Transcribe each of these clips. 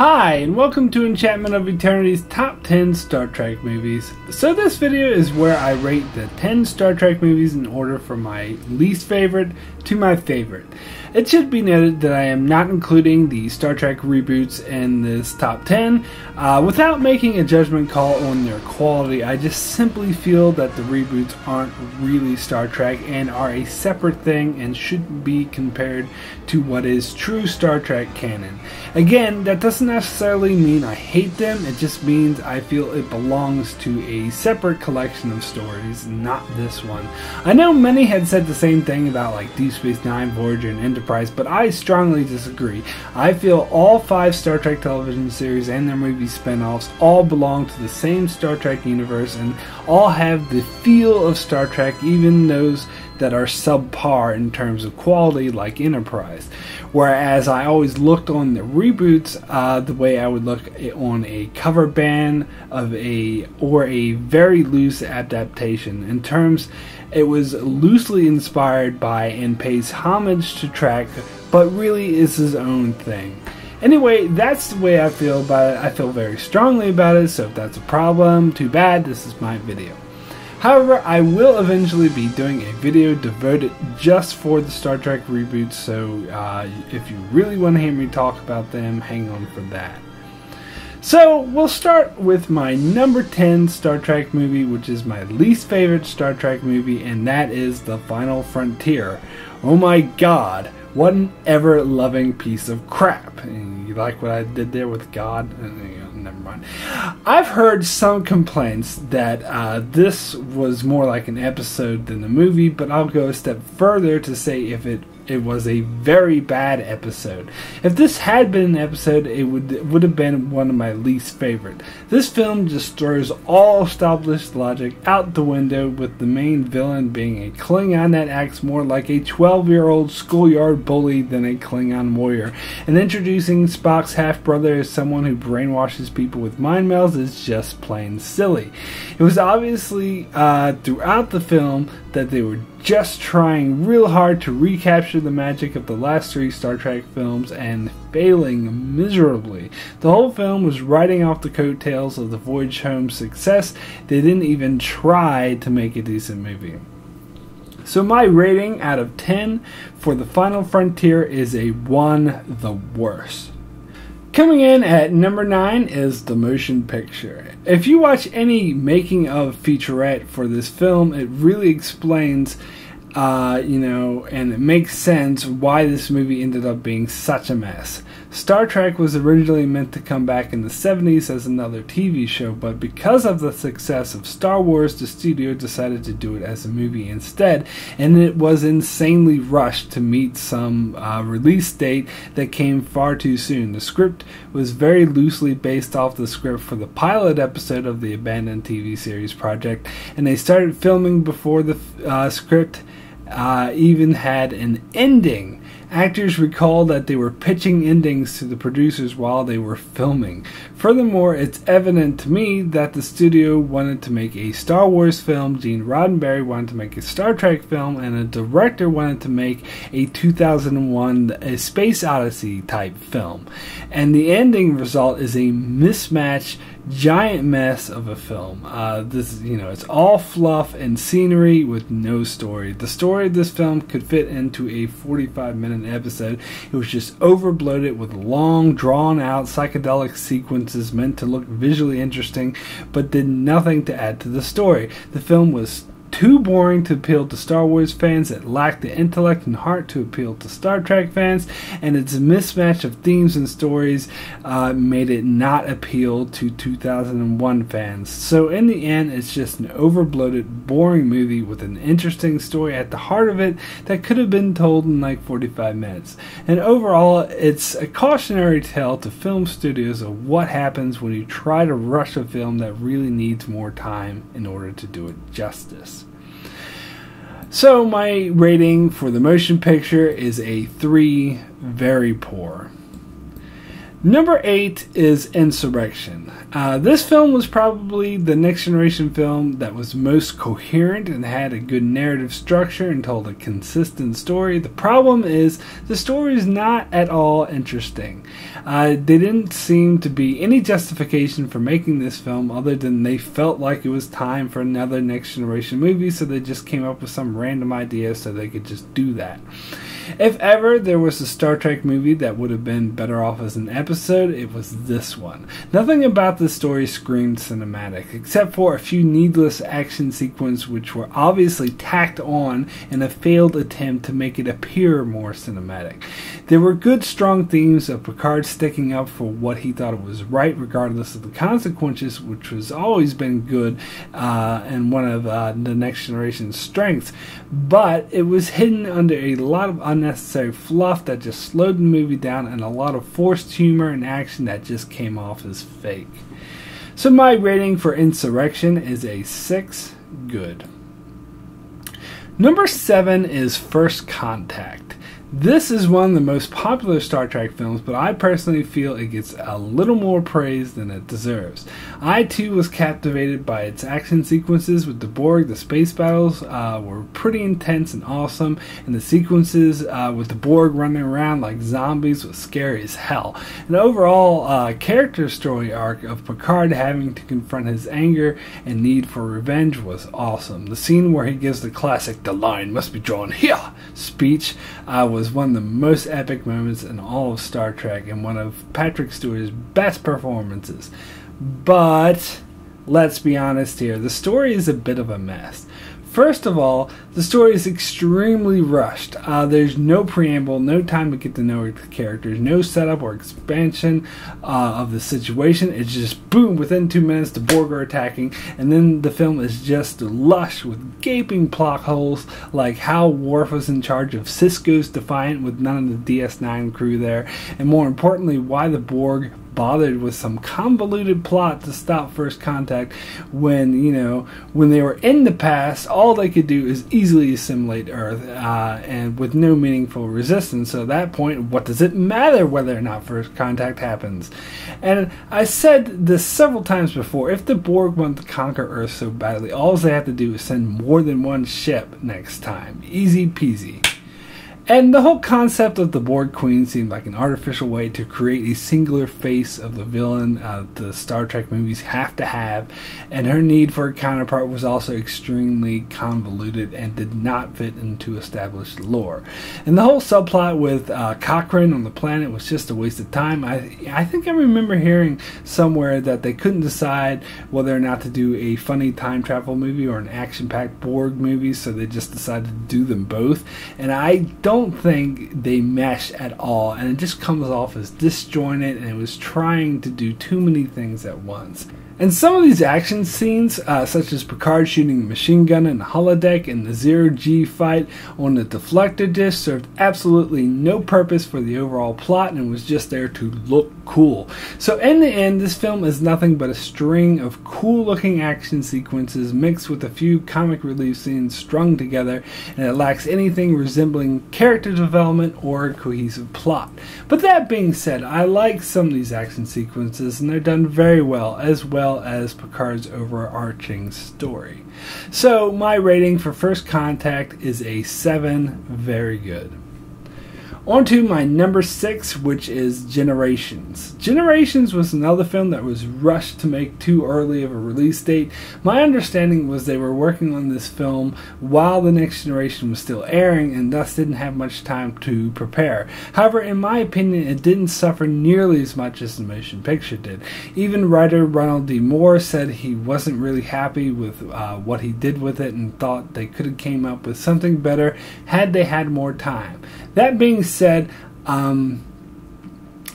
Hi, and welcome to Enchantment of Eternity's top 10 Star Trek movies. So, this video is where I rate the 10 Star Trek movies in order from my least favorite to my favorite. It should be noted that I am not including the Star Trek reboots in this top 10. Uh, without making a judgment call on their quality, I just simply feel that the reboots aren't really Star Trek and are a separate thing and shouldn't be compared to what is true Star Trek canon. Again, that doesn't necessarily mean I hate them, it just means I feel it belongs to a separate collection of stories, not this one. I know many had said the same thing about like Deep Space Nine, Voyager, and Enterprise, but I strongly disagree. I feel all five Star Trek television series and their movie spin-offs all belong to the same Star Trek universe and all have the feel of Star Trek, even those that are subpar in terms of quality, like Enterprise. Whereas I always looked on the reboots uh, the way I would look on a cover band of a or a very loose adaptation. In terms, it was loosely inspired by and pays homage to Trek, but really is his own thing. Anyway, that's the way I feel about it. I feel very strongly about it, so if that's a problem, too bad, this is my video. However, I will eventually be doing a video devoted just for the Star Trek reboots, so uh, if you really want to hear me talk about them, hang on for that. So, we'll start with my number 10 Star Trek movie, which is my least favorite Star Trek movie, and that is The Final Frontier. Oh my god, what an ever loving piece of crap. You like what I did there with God? never mind. I've heard some complaints that uh, this was more like an episode than a movie, but I'll go a step further to say if it it was a very bad episode. If this had been an episode, it would it would have been one of my least favorite. This film just throws all established logic out the window, with the main villain being a Klingon that acts more like a 12-year-old schoolyard bully than a Klingon warrior, and introducing Spock's half brother as someone who brainwashes people with mind melds is just plain silly. It was obviously uh, throughout the film that they were just trying real hard to recapture the magic of the last three Star Trek films and failing miserably. The whole film was riding off the coattails of the Voyage Home success. They didn't even try to make a decent movie. So my rating out of 10 for The Final Frontier is a 1 the worst. Coming in at number 9 is the motion picture. If you watch any making of featurette for this film, it really explains uh, you know, and it makes sense why this movie ended up being such a mess. Star Trek was originally meant to come back in the 70s as another TV show, but because of the success of Star Wars, the studio decided to do it as a movie instead, and it was insanely rushed to meet some uh, release date that came far too soon. The script was very loosely based off the script for the pilot episode of the abandoned TV series project, and they started filming before the uh, script uh, even had an ending Actors recall that they were pitching endings to the producers while they were filming. Furthermore, it's evident to me that the studio wanted to make a Star Wars film, Gene Roddenberry wanted to make a Star Trek film, and a director wanted to make a 2001 a Space Odyssey type film. And the ending result is a mismatch giant mess of a film. Uh, this, you know, it's all fluff and scenery with no story. The story of this film could fit into a 45 minute episode. It was just overbloated with long, drawn out psychedelic sequences meant to look visually interesting, but did nothing to add to the story. The film was too boring to appeal to Star Wars fans. It lacked the intellect and heart to appeal to Star Trek fans, and its mismatch of themes and stories uh, made it not appeal to 2001 fans. So, in the end, it's just an overbloated, boring movie with an interesting story at the heart of it that could have been told in like 45 minutes. And overall, it's a cautionary tale to film studios of what happens when you try to rush a film that really needs more time in order to do it justice. So my rating for the motion picture is a 3, very poor. Number 8 is Insurrection. Uh, this film was probably the next generation film that was most coherent and had a good narrative structure and told a consistent story. The problem is the story is not at all interesting. Uh, they didn't seem to be any justification for making this film other than they felt like it was time for another Next Generation movie, so they just came up with some random idea so they could just do that. If ever there was a Star Trek movie that would have been better off as an episode, it was this one. Nothing about the story screamed cinematic, except for a few needless action sequences which were obviously tacked on in a failed attempt to make it appear more cinematic. There were good, strong themes of Picard sticking up for what he thought was right, regardless of the consequences, which has always been good uh, and one of uh, the Next Generation's strengths. But it was hidden under a lot of unnecessary fluff that just slowed the movie down and a lot of forced humor and action that just came off as fake. So my rating for Insurrection is a 6 good. Number 7 is First Contact. This is one of the most popular Star Trek films, but I personally feel it gets a little more praise than it deserves. I too was captivated by its action sequences with the Borg. The space battles uh, were pretty intense and awesome, and the sequences uh, with the Borg running around like zombies was scary as hell. An overall uh, character story arc of Picard having to confront his anger and need for revenge was awesome. The scene where he gives the classic "The line must be drawn here" speech uh, was was one of the most epic moments in all of Star Trek and one of Patrick Stewart's best performances. But let's be honest here, the story is a bit of a mess. First of all, the story is extremely rushed. Uh, there's no preamble, no time to get to know the characters, no setup or expansion uh, of the situation. It's just boom, within two minutes, the Borg are attacking, and then the film is just lush with gaping plot holes, like how Worf was in charge of Sisko's Defiant with none of the DS9 crew there, and more importantly, why the Borg bothered with some convoluted plot to stop first contact when you know when they were in the past all they could do is easily assimilate earth uh, and with no meaningful resistance. So at that point what does it matter whether or not first contact happens? And i said this several times before if the borg want to conquer earth so badly all they have to do is send more than one ship next time. Easy peasy and the whole concept of the Borg Queen seemed like an artificial way to create a singular face of the villain uh, the Star Trek movies have to have, and her need for a counterpart was also extremely convoluted and did not fit into established lore. And the whole subplot with uh, Cochrane on the planet was just a waste of time. I, I think I remember hearing somewhere that they couldn't decide whether or not to do a funny time travel movie or an action packed Borg movie, so they just decided to do them both. And I don't don't think they mesh at all, and it just comes off as disjointed, and it was trying to do too many things at once. And some of these action scenes, uh, such as Picard shooting the machine gun in the holodeck and the zero G fight on the deflector dish, served absolutely no purpose for the overall plot and was just there to look cool. So, in the end, this film is nothing but a string of cool looking action sequences mixed with a few comic relief scenes strung together, and it lacks anything resembling character development or a cohesive plot. But that being said, I like some of these action sequences, and they're done very well, as well well as Picard's overarching story. So, my rating for First Contact is a 7, very good. On to my number six, which is Generations. Generations was another film that was rushed to make too early of a release date. My understanding was they were working on this film while The Next Generation was still airing and thus didn't have much time to prepare. However, in my opinion, it didn't suffer nearly as much as the motion picture did. Even writer Ronald D. Moore said he wasn't really happy with uh, what he did with it and thought they could have came up with something better had they had more time. That being said, um,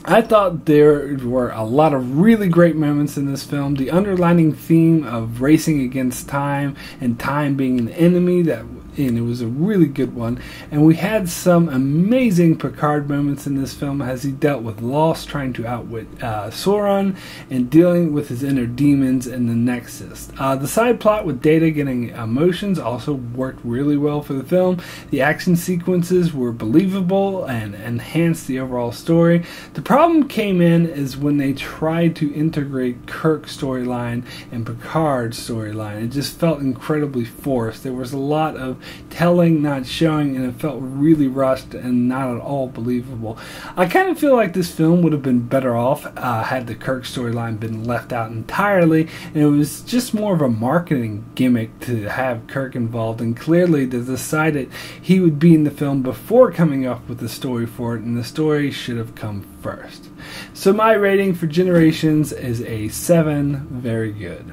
I thought there were a lot of really great moments in this film. The underlining theme of racing against time and time being an enemy that and it was a really good one. And we had some amazing Picard moments in this film as he dealt with loss, trying to outwit uh, Soran, and dealing with his inner demons in the Nexus. Uh, the side plot with Data getting emotions also worked really well for the film. The action sequences were believable and enhanced the overall story. The problem came in is when they tried to integrate Kirk's storyline and Picard's storyline. It just felt incredibly forced. There was a lot of telling, not showing, and it felt really rushed and not at all believable. I kind of feel like this film would have been better off uh, had the Kirk storyline been left out entirely, and it was just more of a marketing gimmick to have Kirk involved. And clearly, they decided he would be in the film before coming up with the story for it, and the story should have come first. So my rating for Generations is a 7, very good.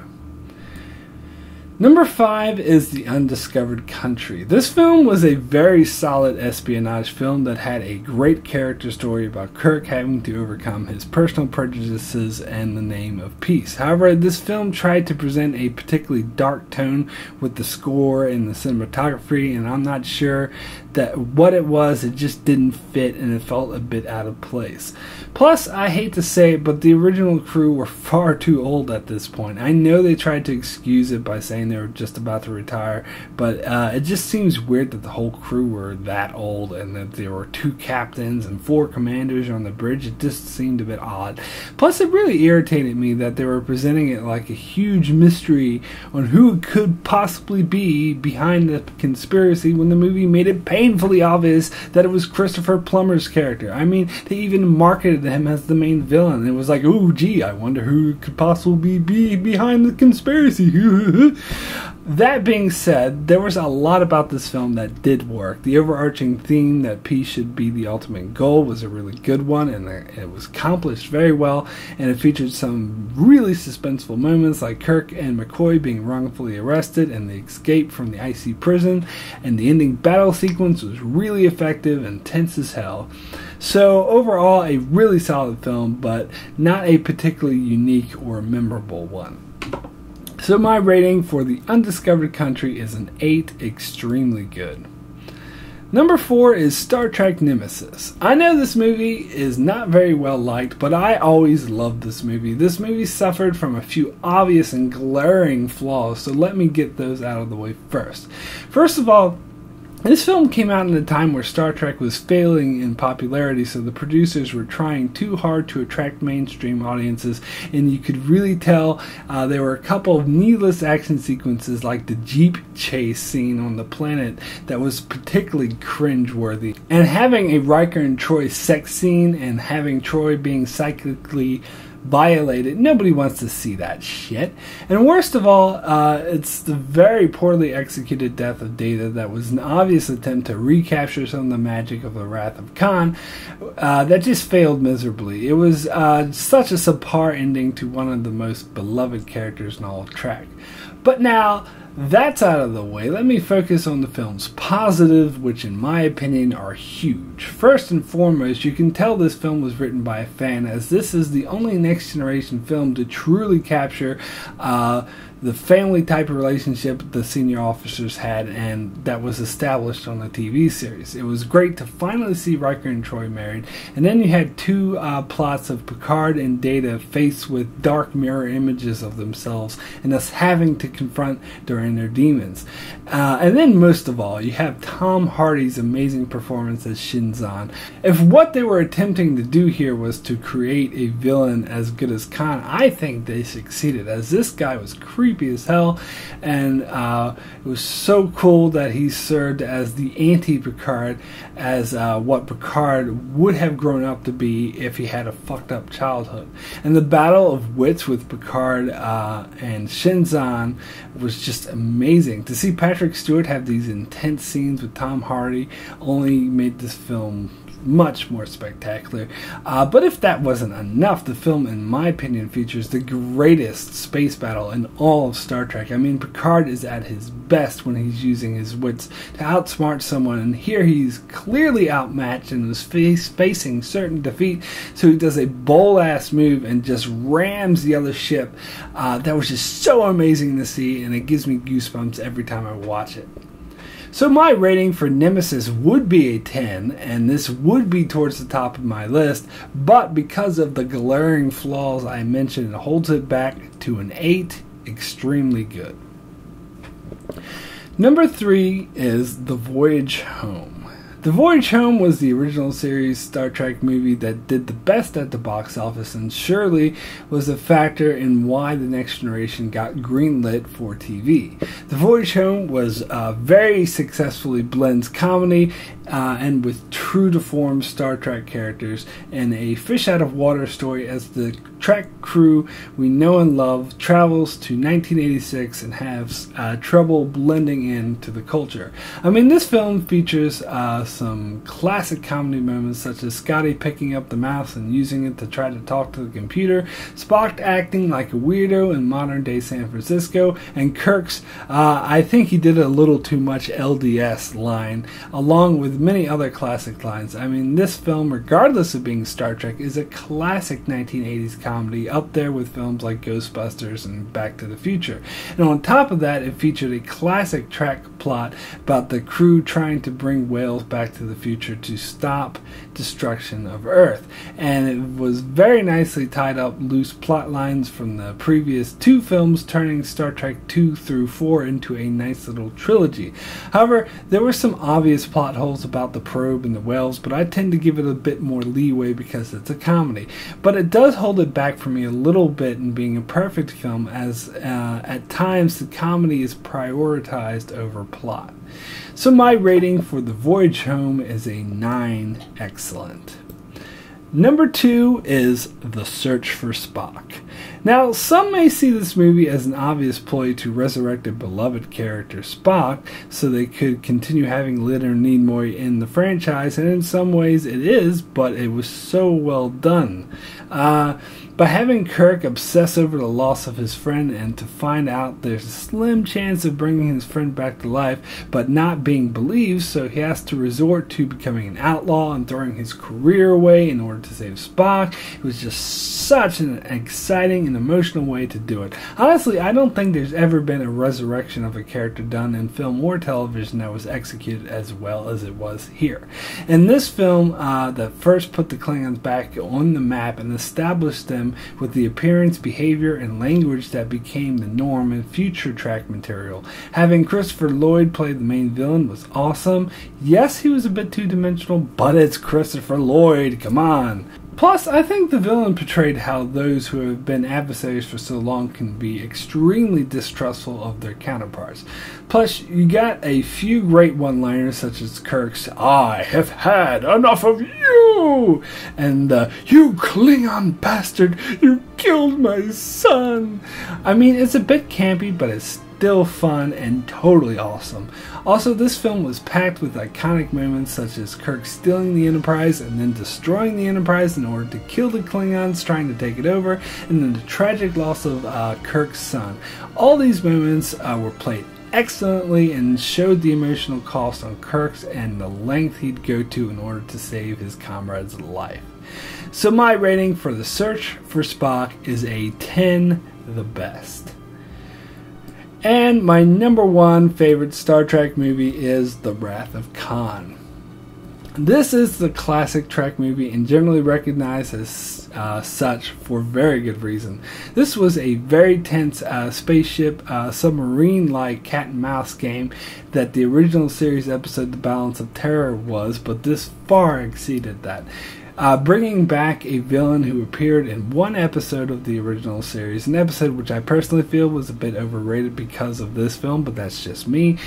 Number five is The Undiscovered Country. This film was a very solid espionage film that had a great character story about Kirk having to overcome his personal prejudices in the name of peace. However, this film tried to present a particularly dark tone with the score and the cinematography, and I'm not sure that what it was, it just didn't fit and it felt a bit out of place. Plus, I hate to say it, but the original crew were far too old at this point. I know they tried to excuse it by saying they were just about to retire, but uh, it just seems weird that the whole crew were that old and that there were two captains and four commanders on the bridge. It just seemed a bit odd. Plus, it really irritated me that they were presenting it like a huge mystery on who could possibly be behind the conspiracy when the movie made it painfully obvious that it was Christopher Plummer's character. I mean, they even marketed him as the main villain. It was like, oh, gee, I wonder who could possibly be behind the conspiracy. that being said, there was a lot about this film that did work. The overarching theme that peace should be the ultimate goal was a really good one, and it was accomplished very well. And it featured some really suspenseful moments, like Kirk and McCoy being wrongfully arrested and the escape from the icy prison. And the ending battle sequence was really effective and tense as hell. So, overall, a really solid film, but not a particularly unique or memorable one. So, my rating for The Undiscovered Country is an 8, extremely good. Number 4 is Star Trek Nemesis. I know this movie is not very well liked, but I always loved this movie. This movie suffered from a few obvious and glaring flaws, so let me get those out of the way first. First of all, this film came out in a time where Star Trek was failing in popularity, so the producers were trying too hard to attract mainstream audiences, and you could really tell uh, there were a couple of needless action sequences, like the Jeep chase scene on the planet, that was particularly cringeworthy. And having a Riker and Troi sex scene, and having Troi being psychically violated. Nobody wants to see that shit. And worst of all, uh, it's the very poorly executed death of Data that was an obvious attempt to recapture some of the magic of the Wrath of Khan uh, that just failed miserably. It was uh, such a subpar ending to one of the most beloved characters in all of Trek. But now, that's out of the way, let me focus on the film's positive, which in my opinion are huge. First and foremost, you can tell this film was written by a fan, as this is the only next generation film to truly capture uh, the family type of relationship the senior officers had, and that was established on the TV series. It was great to finally see Riker and Troi married, and then you had two uh, plots of Picard and Data faced with dark mirror images of themselves, and us having to confront their demons. Uh, and then, most of all, you have Tom Hardy's amazing performance as Shinzon. If what they were attempting to do here was to create a villain as good as Khan, I think they succeeded, as this guy was creepy creepy as hell. And uh, it was so cool that he served as the anti Picard, as uh, what Picard would have grown up to be if he had a fucked up childhood. And the battle of wits with Picard uh, and Shinzon was just amazing. To see Patrick Stewart have these intense scenes with Tom Hardy only made this film much more spectacular. Uh, but if that wasn't enough, the film, in my opinion, features the greatest space battle in all of Star Trek. I mean, Picard is at his best when he's using his wits to outsmart someone, and here he's clearly outmatched and is face- facing certain defeat. So he does a bold ass move and just rams the other ship. Uh, that was just so amazing to see, and it gives me goosebumps every time I watch it. So my rating for Nemesis would be a 10, and this would be towards the top of my list, but because of the glaring flaws I mentioned, it holds it back to an 8, extremely good. Number 3 is The Voyage Home. The Voyage Home was the original series Star Trek movie that did the best at the box office and surely was a factor in why The Next Generation got greenlit for TV. The Voyage Home was uh, very successfully blends comedy uh, and with true to form Star Trek characters and a fish out of water story as the Trek crew we know and love travels to 1986 and has uh, trouble blending into the culture. I mean, this film features uh, some classic comedy moments such as Scotty picking up the mouse and using it to try to talk to the computer, Spock acting like a weirdo in modern day San Francisco, and Kirk's, uh, I think he did a little too much LDS line, along with many other classic lines. I mean, this film, regardless of being Star Trek, is a classic 1980s comedy up there with films like Ghostbusters and Back to the Future. And on top of that, it featured a classic Trek plot about the crew trying to bring whales back to the future to stop destruction of Earth. And it was very nicely tied up loose plot lines from the previous two films, turning Star Trek 2 through 4 into a nice little trilogy. However, there were some obvious plot holes about the probe and the whales, but I tend to give it a bit more leeway because it's a comedy. But it does hold it back for me a little bit in being a perfect film, as uh, at times the comedy is prioritized over plot. So my rating for The Voyage Home is a 9 excellent. Number two is The Search for Spock. Now, some may see this movie as an obvious ploy to resurrect a beloved character, Spock, so they could continue having Leonard Nimoy in the franchise, and in some ways it is, but it was so well done. Uh, by having Kirk obsess over the loss of his friend and to find out there's a slim chance of bringing his friend back to life, but not being believed, so he has to resort to becoming an outlaw and throwing his career away in order to save Spock. It was just such an exciting and emotional way to do it. Honestly, I don't think there's ever been a resurrection of a character done in film or television that was executed as well as it was here. In this film, uh, that first put the Klingons back on the map and established them with the appearance, behavior, and language that became the norm in future Trek material. Having Christopher Lloyd play the main villain was awesome. Yes, he was a bit two dimensional, but it's Christopher Lloyd, come on. Plus, I think the villain portrayed how those who have been adversaries for so long can be extremely distrustful of their counterparts. Plus, you got a few great one liners, such as Kirk's, I have had enough of you! And, uh, you Klingon bastard, you killed my son! I mean, it's a bit campy, but it's still fun and totally awesome. Also, this film was packed with iconic moments such as Kirk stealing the Enterprise and then destroying the Enterprise in order to kill the Klingons trying to take it over, and then the tragic loss of uh, Kirk's son. All these moments uh, were played excellently and showed the emotional cost on Kirk's and the length he'd go to in order to save his comrade's life. So my rating for The Search for Spock is a 10 the best. And my number one favorite Star Trek movie is The Wrath of Khan. This is the classic Trek movie and generally recognized as uh, such for very good reason. This was a very tense uh, spaceship, uh, submarine like cat and mouse game that the original series episode The Balance of Terror was, but this far exceeded that uh, bringing back a villain who appeared in one episode of the original series, an episode which I personally feel was a bit overrated because of this film, but that's just me.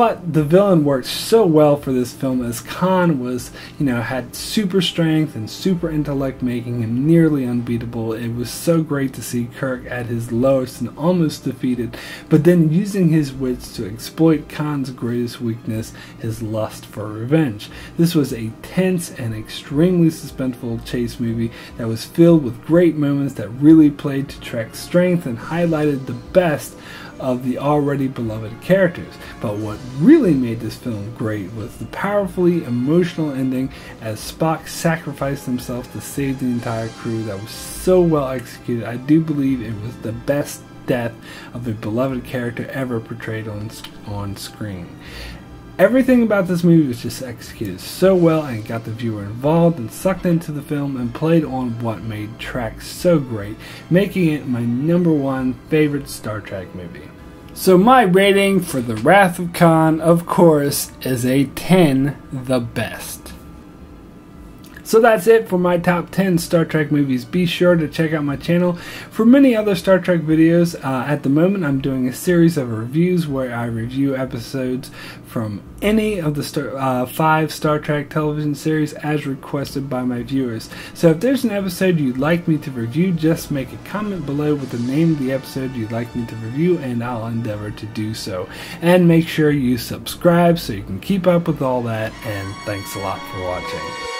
But the villain worked so well for this film as Khan was, you know, had super strength and super intellect, making him nearly unbeatable. It was so great to see Kirk at his lowest and almost defeated, but then using his wits to exploit Khan's greatest weakness, his lust for revenge. This was a tense and extremely suspenseful chase movie that was filled with great moments that really played to Trek's strength and highlighted the best of the already beloved characters. But what really made this film great was the powerfully emotional ending as Spock sacrificed himself to save the entire crew that was so well executed. I do believe it was the best death of a beloved character ever portrayed on on screen. Everything about this movie was just executed so well and got the viewer involved and sucked into the film and played on what made Trek so great, making it my number one favorite Star Trek movie. So my rating for The Wrath of Khan, of course, is a 10, the best. So that's it for my top 10 Star Trek movies. Be sure to check out my channel for many other Star Trek videos. Uh, at the moment, I'm doing a series of reviews where I review episodes from any of the star, uh, five Star Trek television series as requested by my viewers. So if there's an episode you'd like me to review, just make a comment below with the name of the episode you'd like me to review, and I'll endeavor to do so. And make sure you subscribe so you can keep up with all that, and thanks a lot for watching.